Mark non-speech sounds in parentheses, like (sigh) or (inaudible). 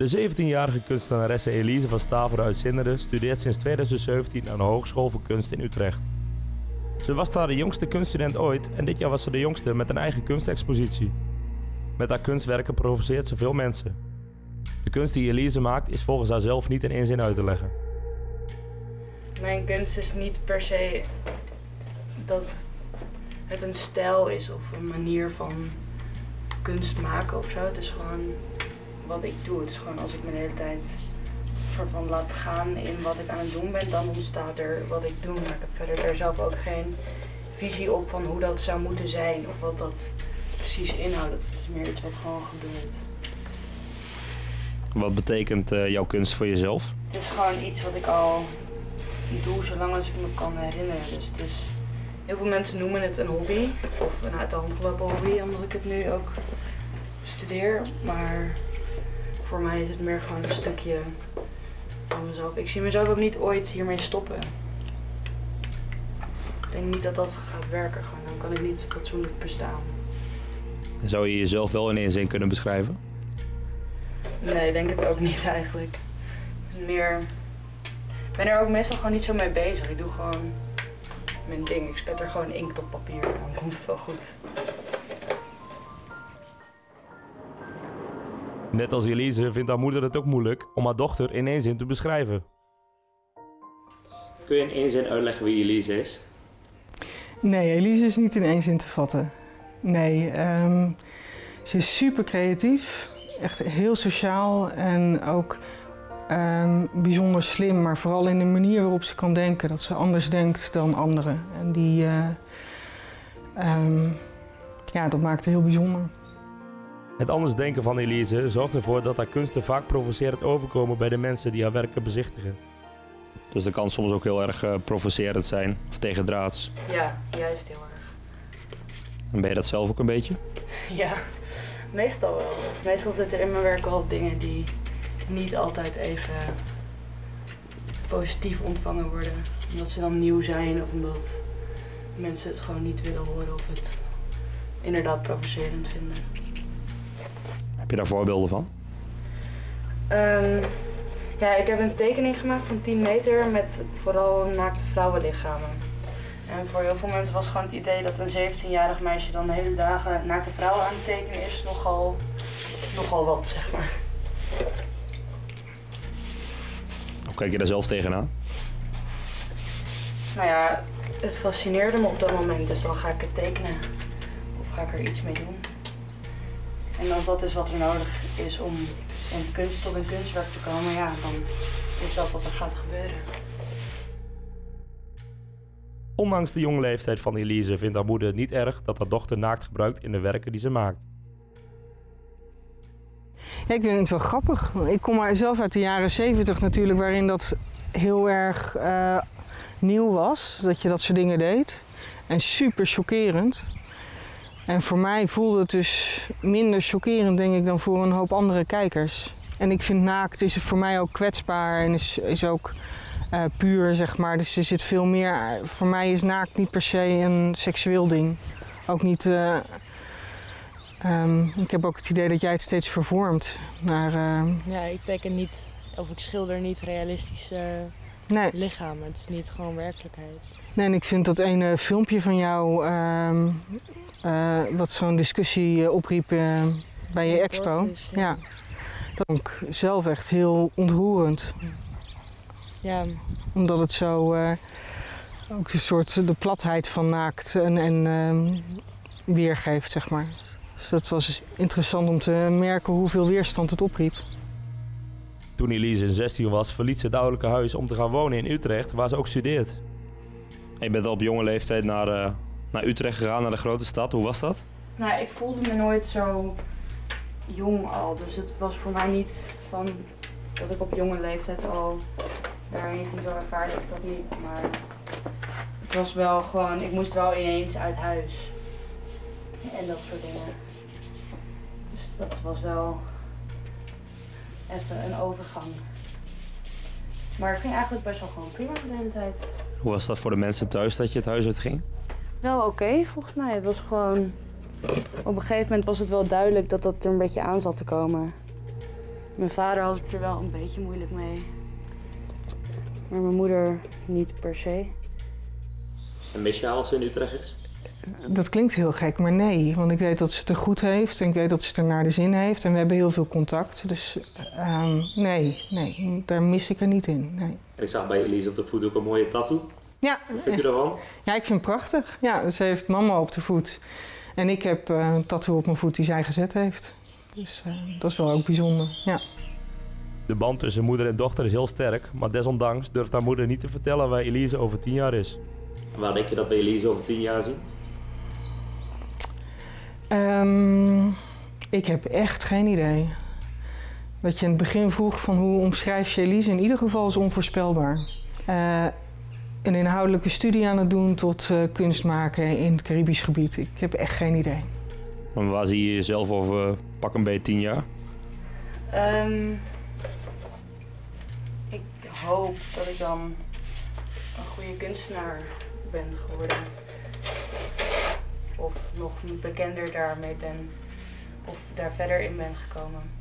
De 17-jarige kunstenaresse Elise van Staveren uit Zinderen studeert sinds 2017 aan de Hogeschool voor Kunst in Utrecht. Ze was daar de jongste kunststudent ooit en dit jaar was ze de jongste met een eigen kunstexpositie. Met haar kunstwerken provoceert ze veel mensen. De kunst die Elise maakt is volgens haar zelf niet in één zin uit te leggen. Mijn kunst is niet per se dat het een stijl is of een manier van kunst maken of zo. Het is gewoon wat ik doe. Het is gewoon als ik me de hele tijd soort van laat gaan in wat ik aan het doen ben, dan ontstaat er wat ik doe. Maar ik heb verder er zelf ook geen visie op van hoe dat zou moeten zijn of wat dat precies inhoudt. Het is meer iets wat gewoon gebeurt. Wat betekent uh, jouw kunst voor jezelf? Het is gewoon iets wat ik al doe zolang als ik me kan herinneren. Dus het is, heel veel mensen noemen het een hobby of een uit de hand gelopen hobby, omdat ik het nu ook studeer. Maar voor mij is het meer gewoon een stukje van mezelf. Ik zie mezelf ook niet ooit hiermee stoppen. Ik denk niet dat dat gaat werken. Gewoon. Dan kan ik niet fatsoenlijk bestaan. Zou je jezelf wel in één zin kunnen beschrijven? Nee, ik denk het ook niet eigenlijk. Meer. Ik ben er ook meestal gewoon niet zo mee bezig. Ik doe gewoon mijn ding. Ik spet er gewoon inkt op papier en dan komt het wel goed. Net als Elise vindt haar moeder het ook moeilijk om haar dochter in één zin te beschrijven. Kun je in één zin uitleggen wie Elise is? Nee, Elise is niet in één zin te vatten. Nee, um, ze is super creatief, echt heel sociaal en ook um, bijzonder slim, maar vooral in de manier waarop ze kan denken. Dat ze anders denkt dan anderen. En die, uh, um, ja, dat maakt haar heel bijzonder. Het anders denken van Elise zorgt ervoor dat haar kunsten vaak provocerend overkomen bij de mensen die haar werken bezichtigen. Dus dat kan soms ook heel erg uh, provocerend zijn, of tegendraads. Ja, juist heel erg. En ben je dat zelf ook een beetje? (laughs) Ja, meestal wel. Meestal zitten er in mijn werk wel dingen die niet altijd even positief ontvangen worden. Omdat ze dan nieuw zijn of omdat mensen het gewoon niet willen horen of het inderdaad provocerend vinden. Heb je daar voorbeelden van? Um, ja, ik heb een tekening gemaakt van 10 meter met vooral naakte vrouwenlichamen. En voor heel veel mensen was gewoon het idee dat een 17-jarig meisje dan de hele dagen naakte vrouwen aan het tekenen is nogal, nogal wat, zeg maar. Hoe kijk je daar zelf tegenaan? Nou ja, het fascineerde me op dat moment, dus dan ga ik het tekenen. Of ga ik er iets mee doen. En als dat is wat er nodig is om een kunst tot een kunstwerk te komen, ja, dan is dat wat er gaat gebeuren. Ondanks de jonge leeftijd van Elise vindt haar moeder het niet erg dat haar dochter naakt gebruikt in de werken die ze maakt. Ja, ik vind het wel grappig. Ik kom maar zelf uit de jaren 70 natuurlijk, waarin dat heel erg uh, nieuw was, dat je dat soort dingen deed. En super chockerend. En voor mij voelde het dus minder chockerend, denk ik, dan voor een hoop andere kijkers. En ik vind naakt is voor mij ook kwetsbaar en is, is ook uh, puur, zeg maar. Dus er zit veel meer. Voor mij is naakt niet per se een seksueel ding. Ook niet. Uh, um, ik heb ook het idee dat jij het steeds vervormt naar. Uh, ja, ik teken niet. Of ik schilder niet realistische nee. lichamen. Het is niet gewoon werkelijkheid. Nee, en ik vind dat ene filmpje van jou. Um, uh, wat zo'n discussie opriep bij je expo. Ja. Dat vond ik zelf echt heel ontroerend. Ja. Omdat het zo uh, ook een soort de platheid van naakt en, en uh, weergeeft, zeg maar. Dus dat was interessant om te merken hoeveel weerstand het opriep. Toen Elise 16 was, verliet ze het ouderlijke huis om te gaan wonen in Utrecht, waar ze ook studeert. En je bent al op jonge leeftijd naar, uh, naar Utrecht gegaan, naar de grote stad. Hoe was dat? Nou, ik voelde me nooit zo jong al. Dus het was voor mij niet van dat ik op jonge leeftijd al daarin ging. Zo ervaarde ik dat niet. Maar het was wel gewoon, ik moest wel ineens uit huis. En dat soort dingen. Dus dat was wel even een overgang. Maar het ging eigenlijk best wel gewoon prima de hele tijd. Hoe was dat voor de mensen thuis dat je het huis uit ging? Wel oké, okay, volgens mij. Het was gewoon op een gegeven moment was het wel duidelijk dat dat er een beetje aan zat te komen. Mijn vader had het er wel een beetje moeilijk mee. Maar mijn moeder niet per se. En mis je haar als ze in Utrecht is? Dat klinkt heel gek, maar nee. Want ik weet dat ze het er goed heeft en ik weet dat ze het er naar de zin heeft. En we hebben heel veel contact. Dus ehm, nee, nee, daar mis ik er niet in. Nee. En ik zag bij Elise op de voet ook een mooie tattoo. Ja, Wat vind je ervan? ja, ik vind het prachtig. Ja, ze heeft mama op de voet. En ik heb eh, een tattoo op mijn voet die zij gezet heeft. Dus eh, dat is wel ook bijzonder. Ja. De band tussen moeder en dochter is heel sterk, maar desondanks durft haar moeder niet te vertellen waar Elise over 10 jaar is. En waar denk je dat we Elise over tien jaar zien? Ehm, ik heb echt geen idee. Wat je in het begin vroeg van hoe omschrijf je Elise, in ieder geval is onvoorspelbaar. Eh, een inhoudelijke studie aan het doen tot eh, kunst maken in het Caribisch gebied. Ik heb echt geen idee. En waar zie je jezelf over pak een beetje tien jaar? Ehm, ik hoop dat ik dan een goede kunstenaar ben geworden. Of nog bekender daarmee ben. Of daar verder in ben gekomen.